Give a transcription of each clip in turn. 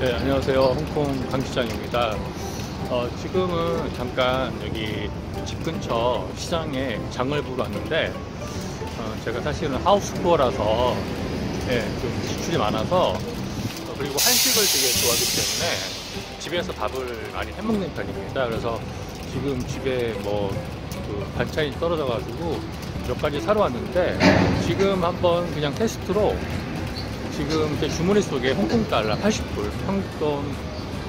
네, 안녕하세요. 홍콩 강시장입니다. 어, 지금은 잠깐 여기 집 근처 시장에 장을 보러 왔는데, 어, 제가 사실은 하우스푸어라서, 예, 좀 지출이 많아서, 어, 그리고 한식을 되게 좋아하기 때문에 집에서 밥을 많이 해먹는 편입니다. 그래서 지금 집에 뭐, 그 반찬이 떨어져가지고 몇 가지 사러 왔는데, 지금 한번 그냥 테스트로 지금 제 주머니 속에 홍콩 달러 80불, 한국 돈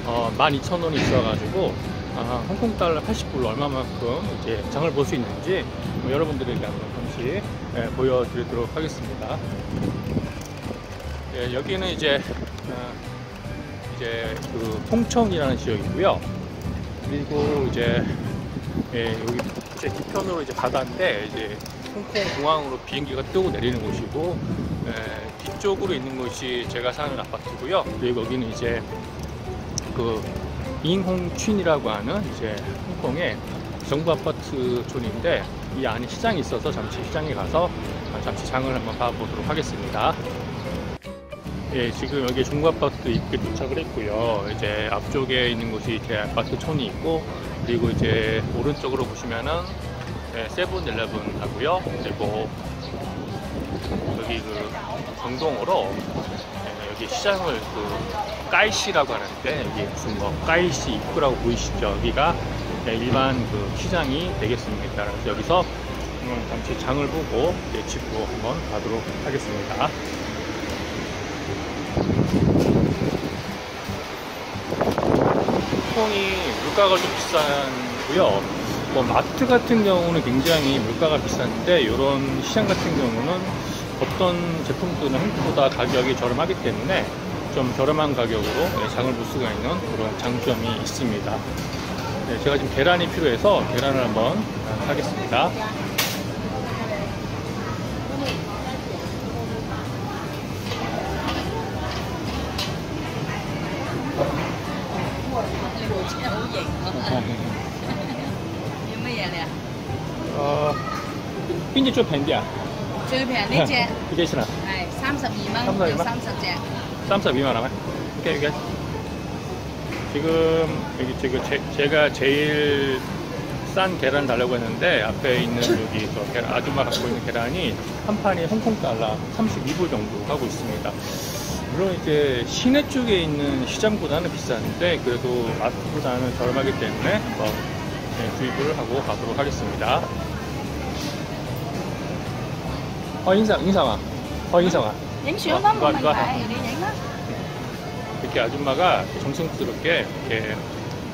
어, 12,000원이 있어가지고 아, 홍콩 달러 80불 얼마만큼 이제 장을 볼 수 있는지 뭐 여러분들에게 한번 잠시 예, 보여드리도록 하겠습니다. 예, 여기는 이제 어, 이제 그 통청이라는 지역이고요. 그리고 이제 예, 여기 제 뒤편으로 이제 바다인데 이제 홍콩 공항으로 비행기가 뜨고 내리는 곳이고 예, 뒤쪽으로 있는 곳이 제가 사는 아파트고요. 그리고 여기는 이제 그 잉홍춘이라고 하는 이제 홍콩의 정부 아파트 존인데 이 안에 시장이 있어서 잠시 시장에 가서 잠시 장을 한번 봐보도록 하겠습니다. 예, 지금 여기 중구 아파트 입구에 도착을 했고요. 이제 앞쪽에 있는 곳이 제 아파트 촌이 있고 그리고 이제 오른쪽으로 보시면은 예, 세븐일레븐 하고요. 그리고 여기 그 경동으로 예, 여기 시장을 그 까이시라고 하는데 여기 무슨 뭐 까이시 입구라고 보이시죠? 여기가 예, 일반 그 시장이 되겠습니다. 그래서 여기서 음, 잠시 장을 보고 예, 집으로 한번 가도록 하겠습니다. 홍콩이 물가가 좀 비싸고요. 뭐 마트 같은 경우는 굉장히 물가가 비싼데 이런 시장 같은 경우는 어떤 제품들은 한국보다 가격이 저렴하기 때문에 좀 저렴한 가격으로 네, 장을 볼 수가 있는 그런 장점이 있습니다. 네, 제가 지금 계란이 필요해서 계란을 한번 사겠습니다. 어, 빈지 좀 밴디야. 最平呢只 이게 싫어. 係三十二蚊， 32蚊 有三十隻。 32만 원. 오케이, 오케이. 지금 여기 지금 제, 제가 제일 싼 계란 달라고 했는데 앞에 있는 여기 저 계란, 아줌마 갖고 있는 계란이 한 판이 홍콩 달러 32불 정도 하고 있습니다. 물론 이제 시내 쪽에 있는 시장보다는 비싼데 그래도 마트보다는 저렴하기 때문에 한 네, 구입을 하고 가도록 하겠습니다. 어, 인상, 인상아. 어, 인상아. 영시오만 보면 가. 이렇게 아줌마가 정성스럽게 이렇게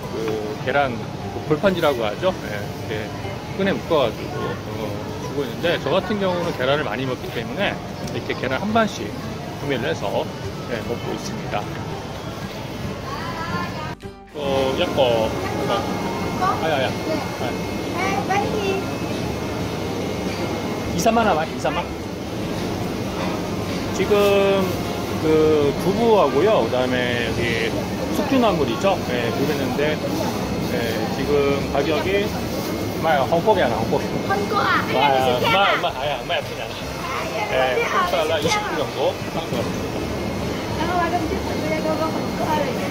그 계란 그 골판지라고 하죠. 네, 이렇게 끈에 묶어가지고 어, 주고 있는데 저 같은 경우는 계란을 많이 먹기 때문에 이렇게 계란 한 반씩 구매를 해서 네, 먹고 있습니다. 어, 약간 뭐, 뭐, 아야야. 네. 아, 빨리. 2, 3만 남아, 2, 3만. 지금 그 두부하고요. 그다음에 여기 숙주나물이죠. 예, 네, 그랬는데 네, 지금 가격이 마야 헝거기 하나 헝거기. 헝거아. 마야 마, 마, 아야 마 아프냐. 예, 네, 20불 정도. 아, 그럼 이제 저녁에 가서 헝거하래.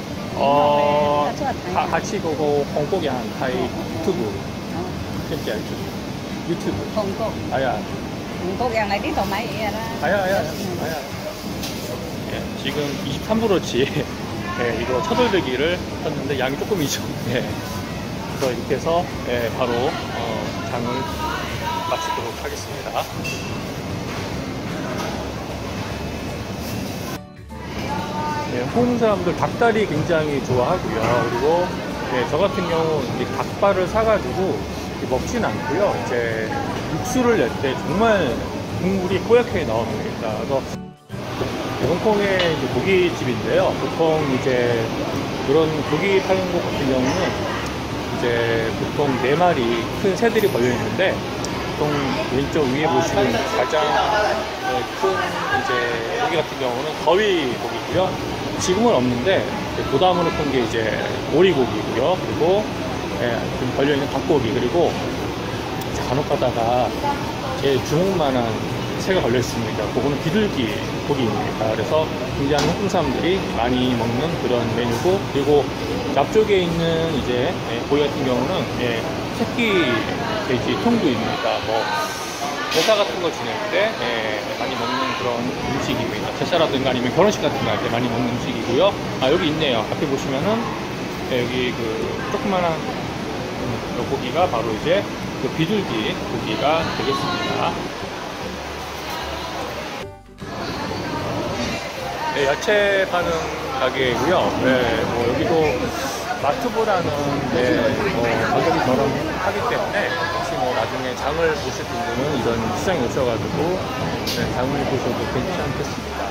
어, 가, 같이 보고 홍콩이랑 타이 유튜브. 진짜 유튜브. 홍콩 아야. 홍콩이랑 아이디 많이 해라. 아야 아야 아야. 예, 지금 23불어치 예, 이거 차돌배기를 샀는데 양이 조금이죠. 예. 그래서 이렇게 해서 예, 바로 어, 장을 마치도록 하겠습니다. 네, 홍 사람들 닭다리 굉장히 좋아하고요. 그리고 네, 저 같은 경우 이 닭발을 사가지고 먹진 않고요. 이제 육수를 낼 때 정말 국물이 뽀얗게 나옵니다. 그래서 홍콩의 이제 고깃집인데요. 보통 이제 그런 고기 파는 곳 같은 경우는 이제 보통 네 마리 큰 새들이 걸려 있는데 보통 왼쪽 위에 보시는 가장 네, 큰 이제 고기 같은 경우는 거위 고기고요. 지금은 없는데 보다무는 큰게 이제 오리고기고요. 그리고 예, 좀 걸려 있는 닭고기 그리고 간혹 가다가 제 주먹만한 새가 걸려 있습니다. 그거는 비둘기 고기입니다. 그래서 굉장히 홍콩 사람들이 많이 먹는 그런 메뉴고 그리고 앞쪽에 있는 이제 예, 고기 같은 경우는 예, 새끼 돼지 통구입니다. 뭐 제사 같은 거 지낼 때 예, 많이 먹는 그런 음식입니다. 제사라든가 아니면 결혼식 같은 거 할 때 많이 먹는 음식이고요. 아 여기 있네요. 앞에 보시면은 예, 여기 그 조그만한 음, 요 고기가 바로 이제 그 비둘기 고기가 되겠습니다. 네, 야채 파는 가게이고요. 네, 뭐 여기도 마트보다는 저렴 하기 때문에 혹시 뭐 나중에 장을 보실 분들은 이런 시장에 오셔가지고 네, 장을 보셔도 괜찮겠습니다.